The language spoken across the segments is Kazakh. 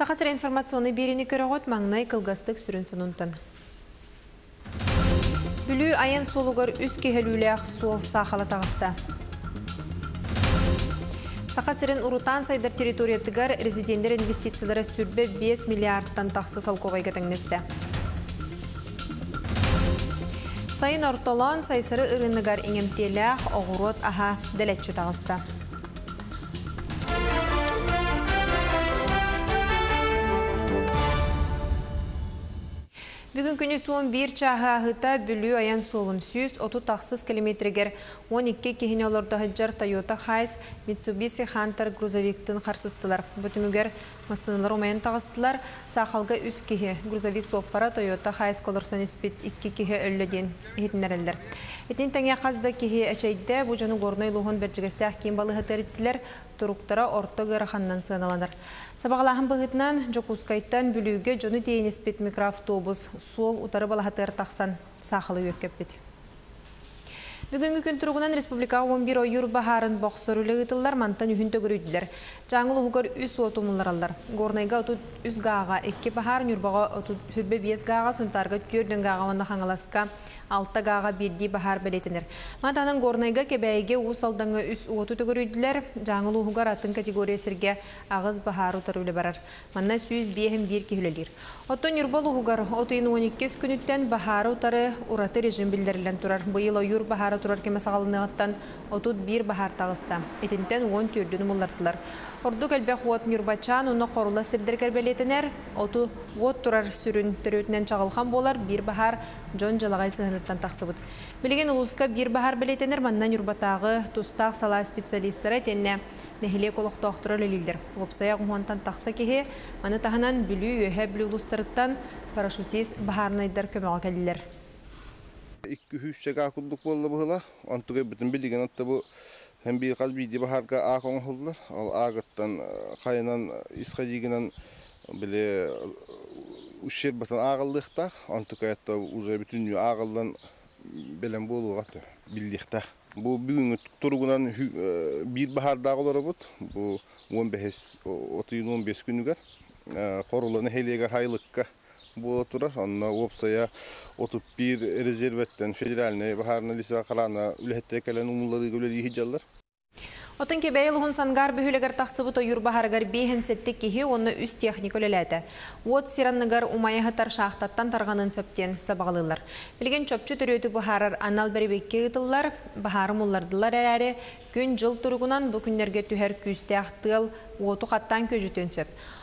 Сақасыр информационный беріні көріғот маңнай кылгастык сүрін сынунтын. Бүлі айын солугар үс кехелүүләқ сол сақала тағыста. Сақасырын урутан сайдар территориятыгар резиденттер инвестициялары сүрбе 5 миллиардтан тақсы салковайға тәңнесті. Сайын ортолан сайсыры ырыныгар иңемтелях оғырот аха дәлетчі тағыста. Бүгін күні суын бір чағы ағыта бүлі аян солын сүйіз, оту тақсыз километрегер 12 кехіне оларда хыджар Toyota Хайс, Mitsubishi Hunter грузовиктін қарсыстылар. Бұтымігер мастынылар омайын тағыстылар, сақалға үз кехе грузовик соқпара Toyota Хайс колорсон еспет 2 кехе өлледен етінерелдер. Етін тәңе қазда кехе әшейді бұ жаны горной луғын бәржігісті әккен балы хатареттілер туруктара орто гыраханнан сыналанар. Сабағалаһын бұғытнан жокускайттан бүлүүге жоны дейінеспет микроавтобус сол утары балахатыр тақсан сақылы өскеппет. Бүгінгі күн тұрғынан республика 11 ойыр бахарын боқсырулы ғытылар мантан үйін төгірүйділер. Жаңыл ұғығыр үс отумылар алдар. Горнайға отут үс ғаға, екі бахар нүрбаға отут хүрбе бес ғаға, сұнтарға түрдің ғаға ванна қаңыласқа алта гаға бирди бахар белетинер. Матанын горнайга кебәйге ус алдыңы үс уоту төгөрүйдүләр, жаңыл уһугар атын категориясырге агыз бахар утарылы барар. Манна сүйіз биэхим бир кихүлелер. Оттон юрбал уһугар отыйын 12 күнүттен бахар утары ураты режим билдерилен турар. Быйыл ойур бахар турар кеме сагалыныгаттан отут бир бахар тагыста. Этинтен 10 түрдүн муллартылар. Орду кәлбәк уот Нюрбачан, уны қорыла сирдер кәрбелетінер, оту уот турар сүрін түрөтінен чағылған болар, бір бахар жон жалағай сығыныттан тақсыбыд. Білген ұлысқа бір бахар білетінер, манна Нюрбатағы тұстақ сала специалистері тенне нәхіле колоқты оқтыры лөлілдер. Опсая ғуантан тақса кеге, маны тағынан білі өйе білі ұлыстарыттан парашютист. 200 чага кулдук болду была. Антуга бүтүн билген атта бу Hem bir kaz bir dibe harga ağ onu oldular. Al ağıttan kaynan isqadигинен bile uşer batan bütün. Bu bud. Bu 15 15 günüger. Qorulanı helegar haylıkka bu turar. Onna opsaya 31 rezervetten federalne baharna lisa qalana үлһәттә кәлән умуллары гөләли хиҗаллар. Отын кебәйл хун сангар бөһүлегәр тахсыбы то юрбаһаргар бехен сетте киһи онны үс техника ләләтә. Вот сиранныгар умая хатар шахтаттан тарганын сөптен сабаглылар. Билген чөпчү төрөтү бахарар анал бербекке гытыллар, бахары муллардылар әрәре күн жыл тургунан бу күннәргә түһәр күстә ахтыл, оту хаттан көҗүтөн сөп.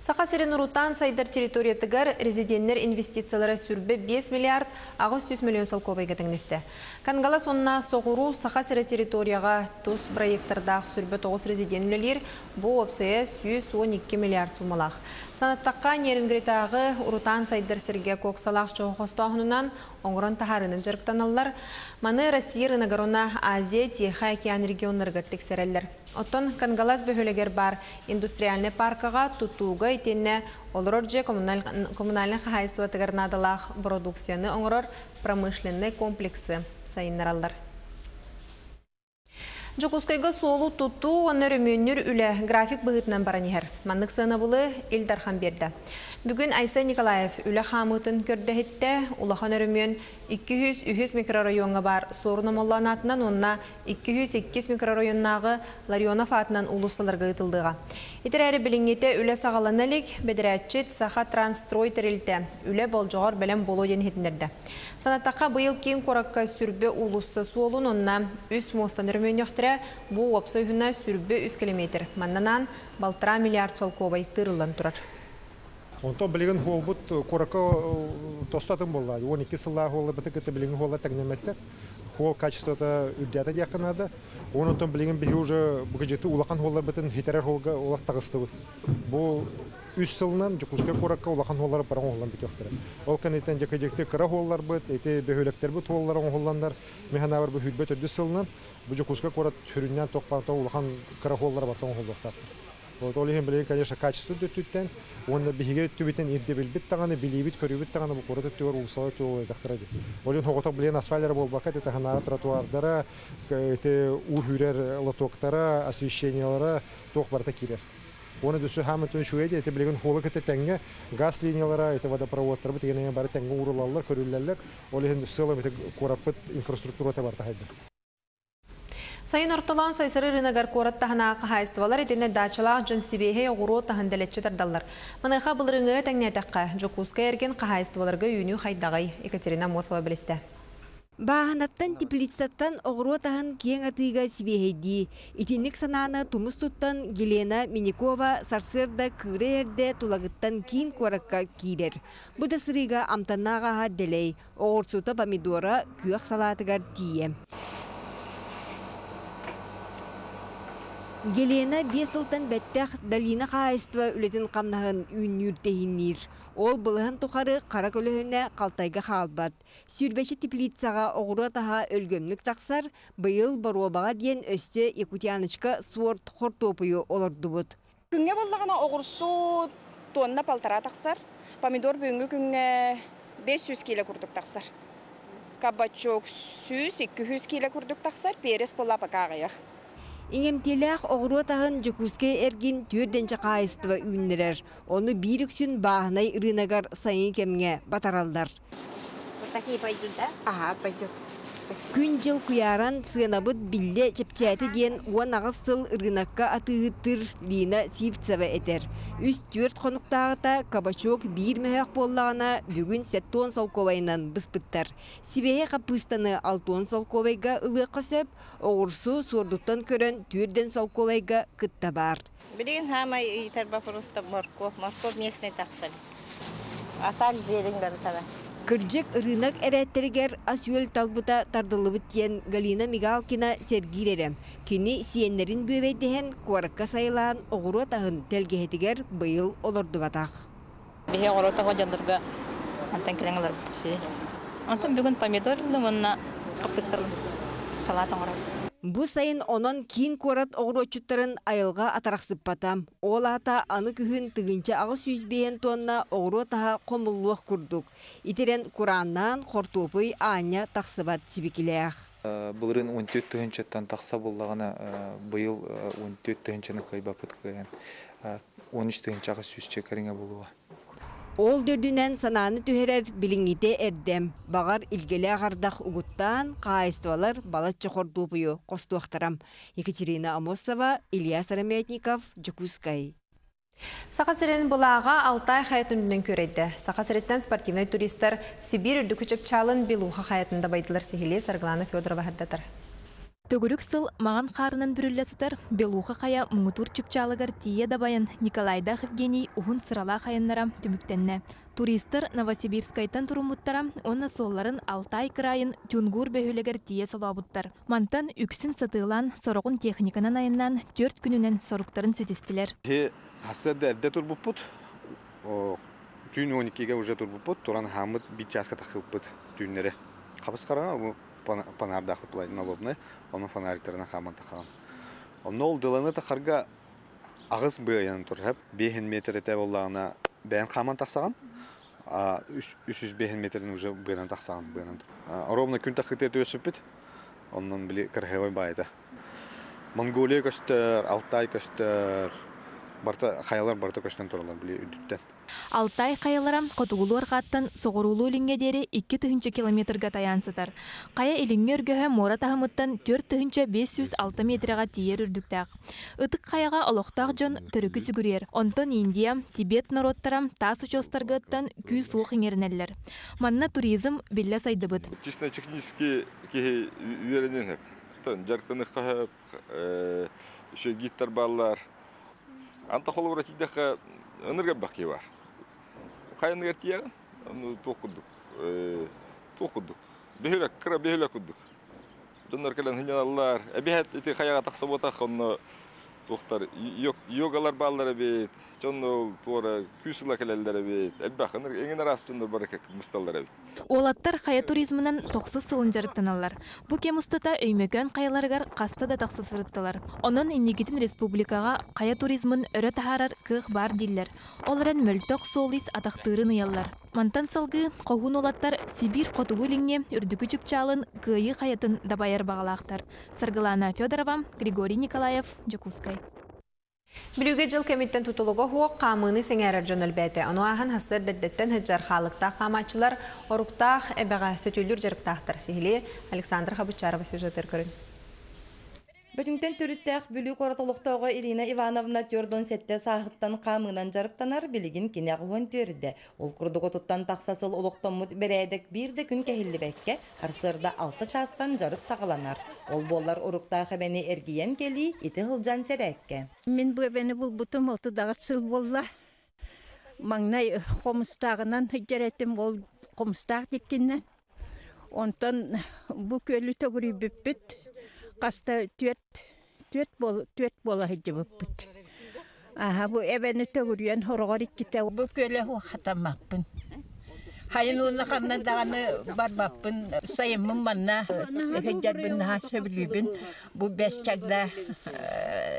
Сақа сирен урутан сайдар территориятыгар резиденттер инвестициялары сүрбе 5 миллиард 600 миллион салковай кетіңнесті. Кангала сонна соғыру сақа сире территорияға тус проекттардақ сүрбе 9 резидентлер бұл опсая 112 миллиард сумалақ. Санаттаққа нерінгретағы урутан сайдар сирге көксалақ жоғыстағынынан оңырын тахарының жарықтаналар, маны Россия рынығарына Азия, Тиха океан регионларға тексерелер. Оттон Кангалас бөхөлегер бар индустриальный паркаға тутуға итенне олорор же коммунальный хахайство тыгарнадалах продукцияны оңорор промышленный комплексы сайыннаралар. Жокускайга солу тутту оннөр өмөннөр үле график бұғытынан баранихер. Маннық сына бұлы Илдархан берді. Бүгін Айса Николаев үлі қамытын көрдәхетті улахан өрімен 200-300 микрорайонға бар сорынымылан атынан онна 202 микрорайоннағы Ларионов атынан улусаларға ұтылдыға. Итер әрі білінгеті үлі сағалан әлік бедірәтчет саха трансстрой тірілті үлі болжағар бәлем болу ден хетіндерді. Санаттаққа бұйыл кейін қораққа сүрбе улусы суолын онна үс мостан өрімен өқтірі бұл опсы үйіна сүрбе 3 километр. Маннанан балтыра миллиард сол кобай тырылан тұрар. Онто билеген холбут корака тостатын болла. 12 сылла бите кете билеген холла тагнеметтер. Хол качеството үддәтә якынада. Онтон билеген бихи уже бу гыжеты улакан холла битен хитерер холга улак тагысты. Бу үс сылынан жукуска коракка улахан холлар баран холлан өктөрө. Ол канетен жака жекте кыра холлар холлар түрүннән токпарта улахан кыра холлар бартан холлоктар. Вот олиһин билен, конечно, качество дөттүттен, онда биһиге түбитен ирде билбит таганы, билибит көрүбит таганы бу корот төөр улсаа төөр дактырады. Олин хоготок билен асфальтер болбака, это хана тротуардара, эте у хүрер лотоктара, освещениялара ток барта кирер. Оны дүсі хамытын шуэде, это билеген холы кете тәңге, газ линиялара, это водопроводтар бит, егенен бары тәңге урулалар, көрүлләләр, олиһин сылым это корапыт инфраструктура бар тахайды. Сайын ортолан сайсыры рынагар корат тахана қағайыстывалар етіне дачалақ жын сибейхе оғыру тахан дәлетчі тардалар. Мұныға бұл рыңы тәңнетаққа жокуска ерген қағайыстываларға үйіні қайдағай Екатерина Мосова білісті. Бааһанаттан теплицаттан оғыру таһын киең атыыга сибиэһэйдии. Итинник санааны тумус туттан Елена Миникова сарсырда кыыры эрде тулагыттан киин куаракка киирер. Бу да сырыга амтаннаагаха делей. Оғырсута помидора күйөх салаатыгар тие. Гелена бесылтан бәттәх Далина қайыства үлетін қамнағын үйіннүртейіннер. Ол бұлығын тұқары қара көліхіне қалтайға қалбат. Сүрбәші теплицаға оғыру атаға өлгөмлік тақсар, бұйыл баруабаға дейін өсте Якутянычка суор тұқыр топыйы олырды бұд. Күнге боллағана оғырсу тонна палтара тақсар. Помидор бүгінгі күнге 500 келі күрдік тақсар. Кабачок сүйіз 200 келі күрдік тақсар, перес бола пақағаяқ. Иңемтелях оғыру атағын жүкуске әргін түрденче қайыстыва үйіннерер. Оны биріксін бағынай рынагар сайын кемге батаралдар. Вот такие пойдут, да? Ага, пойдет. Күн жыл куяран сыынабыт билле чепчәті ден уан ағыз сыл рынакка атыгыттыр Лина Сивцева этер. Үс төрт қонуқтағыта кабачок бир мәйақ боллағына бүгін сеттон солковайынан бұспыттар. Сибеге қапыстаны алтон солковайга ылы қосып, оғырсу сордуттан көрін түрден солковайга кытта бар. Блин, хама и тарба просто морков. Морков местный таксали. А так зелень барытала. Кырджык рынок әрәттерігер асюэл талбыта тардылыбыт тиен Галина Мигалкина сергиререм. Кини сиеннерин бөбейдеген куаракка сайылан оғыру атағын телгехетігер бұйыл олорду батақ. Бихе орота гонжандырга антан келеңлер битши. Антан бүгін помидор лымынна капыстырын. Салат оңырай. Бу сайын онон кийин куарат оғырочуттарын айылға атарақсып батам. Ол ата аны күхін тыгынча ағы сүйізбейен тонна оғыру таға қомылуық күрдік. Итерен Кураннан хортупый аня тақсыбат сибикілеях. Бұлырын 14 түгіншеттен тақса болағына бұйыл 14 түгіншені көйбапыт көйен. 13 түгіншаға сүзче кәріңе болуға. Ол дөrdүнен сананы түһерер билиңите эрдем. Багар илгеле ағардақ угуттан қайыстывалар балат чохордупую қостуақтарам. Екатерина Амосова, Илья Сараметников, Джукускай. Сақасырен бұлаға Алтай қайытынын көреді. Сақасыреттен спортивный туристер Сибирь үрдікүчіп чалын белуға қайытында байдылар сехиле Сарглана Федорова хаддатар. Төгүрүк сыл маған қарынан бүрілесітер белуға қая мұңытур чүпчалығыр тие дабайын Николайдах Евгений ұғын сырала қайынлара түміктенне. Туристер Новосибирскайтан турумуттара, онна солларын Алтай крайын Тюнгур бөхілігер тие солабуттар. Мантан үксін сатылан сорогун техниканан айынан төрт күнінен соруктарын сетістілер. Түйін 12-ге уже. Туран хамыт бит. Қабыс қара, бұл панардақ бұлай налобны, оның фонариктеріне хаман тақаған. Оны ол дыланы тақарға ағыз бұян тұр. 5 метр әтә болағына бәйін хаман тақсаған. 305 метрін уже бұян тақсаған. Ровно күн тақыты өсіп бит. Онын білі кірхевой байда. Монголия көстер, Алтай көстер, барта хаялар барта көстен туралар биле үдүттен. Алтай қаяларам қотуғылу арқаттан соғырулу лингедері 2 түхінші километрға таянсытар. Қая иліңе өргөһө мора тахымыттан 4 түхінші 506 метрға тиер үрдіктәк. Үтік қаяға олықтақ жон түрікі сүгірер. Онтон Индия, Тибет народтарам тас учостаргыттан күй суық еңерінелер. Манна туризм билле сайдыбыт. Чисто технически ки үйренен хеп. Тон жарктаны кахып, еще гиттар баллар. Анта холу ратидеха ынырга баки бар. Хайын гертияган, ну токудук. Токудук. Бехелек, кыра бехелек кудук. Жондар келен хиняналар. Эбихет ити хаяга такса бота тухтар йогалар баллары бит жонно туора күсүла келелдер бит элбак эңин рас жонно бар эке мусталлар бит Олаттар қая туризмынан тоқсы сылын жарықтаналар. Бұ кемустата өймекөн қаяларғар қаста да тақсы сырыттылар. Онын иннигитин республикаға қая туризмын өрі тахарар кық бар диллер. Оларан мөлтөк солис атақтырын ыяллар. Мантан салгы қоғын олаттар Сибир қотугу лиңне үрдігі чүпчалын кыйы қаятын дабайар бағалақтар. Саргылана Федорова, Григорий Николаев, Джакускай. Білуге жыл комиттен тұтылығы хуақ қамыны сеңәрір жөніл бәті. Ону ағын хасыр дәддеттен халықта қамачылар оруқтақ әбәға сөтілір жарықтақтар сихили Александр Хабычарова сюжетер көрін. Бүтүнтен түріттәк бүлі қоратылықтауға Ирина Ивановна төрдон сетте сағыттан қамынан жарықтанар білігін кенеғуын төрді. Ол күрдігі тұттан тақсасыл олықтамыд берәдік бірді күн кәхілі бәкке, арсырда алты частан жарық сағаланар. Ол болар ұрықта қабәне әргиен келі, иті ғылжан сәрәкке. Мен бұл бұтым олты дағы сыл болла. Маңнай қомыстағынан жареттім ол қомыстақ деккеннен. Онтан бұл көлі төгірі бүппіт. Қаста төт төт бол төт бола хиджи бүппіт. Аха бұл әбәні төгірген хорғар иккіте бұл көлі ху хатамақпын. Хайын уны қамнан дағаны бар баппын сайымын манна хиджарбын наха сөбілібін бұл бәс чагда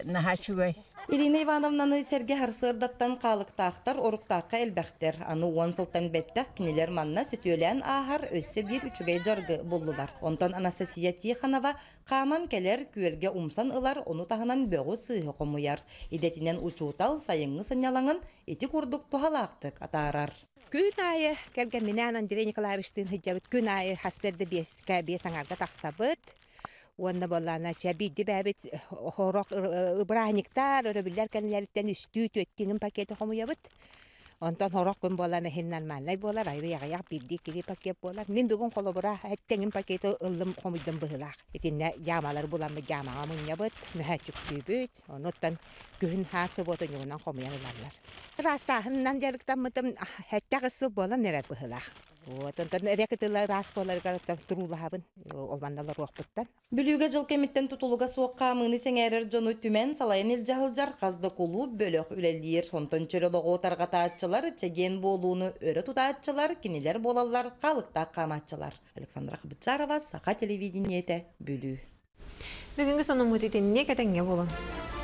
наха чугай. Ирина Ивановнаны серге харсырдаттан қалықтақтар оруқтаққа әлбәқтер. Аны уан сылтан бәттәк кинелер манна сөтөлән ахар өссі бір үчігей жарғы болдылар. Онтан Анастасия Тиханова қаман келер күелге умсан ылар, оны тағынан бөғі сыйы қомуяр. Идетінен учуутал сайыңы сынялаңын еті күрдік тухалақтық атарар. Күн айы келген менен Андрей Николаевичтин хыджабыт күн айы хассерді беске бесаңарға тақсабыт. Онна боллана чабидди бәбит хорок ыбраниктар өрөбүллер кенлерден үстүү төттиңин пакети хомуябыт. Онтон хорок күн боллана хеннан маллай болар, айры ягаяк бидди кили пакет болар. Мен бүгүн колобура әттеңин пакети ыллым хомуйдан быһылак. Этинне ямалар буламы ямага муньябыт, мүһәчүк түйбүт. Оноттан күн хасы ботон юнан хомуяларлар. Растахыннан жарыктан мытым хэттагысы болан нерер быһылак. Вот, рекетылар олмандалар уақпыттан. Жыл кемиттен тұтылуға суыққа мыны жону түмен салайын ел жағылжар қазды құлу бөлік үлелер. Онтон чөреліғі отарға таатчылар, чеген болуыны өрі тұтаатчылар, кенелер болалар, қалықта қаматчылар. Александра Хабычарова, Саха телевидениеті бүлі. Бүгінгі соның мұтетінне кәтенге болын.